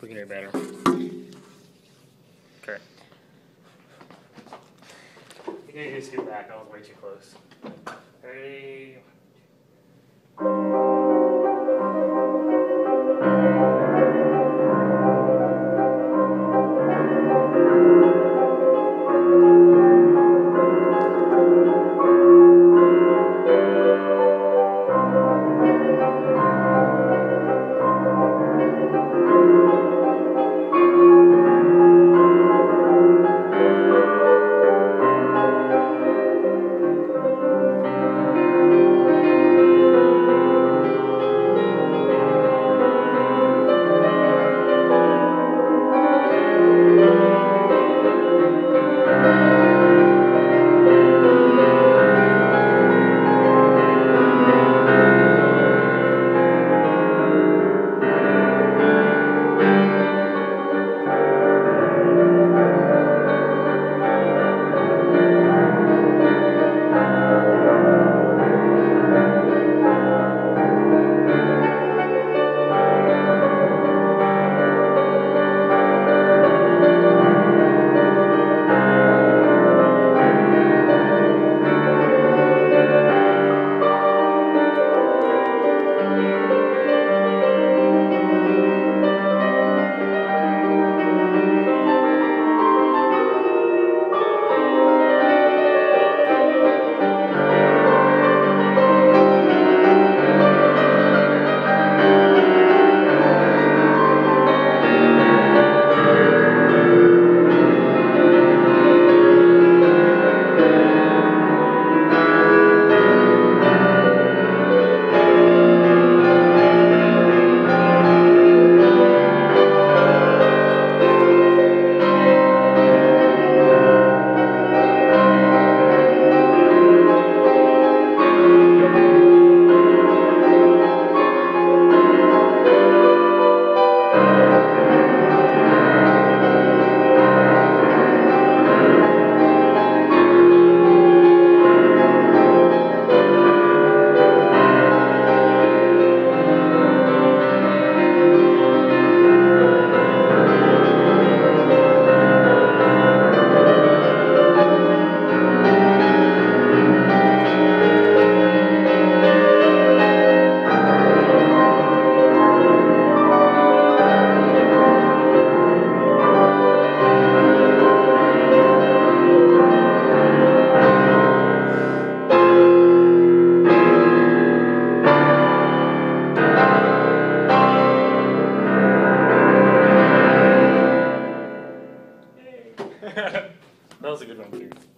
We can do better. Okay. You can just get back. I was way too close. Ready? Was a good one, too.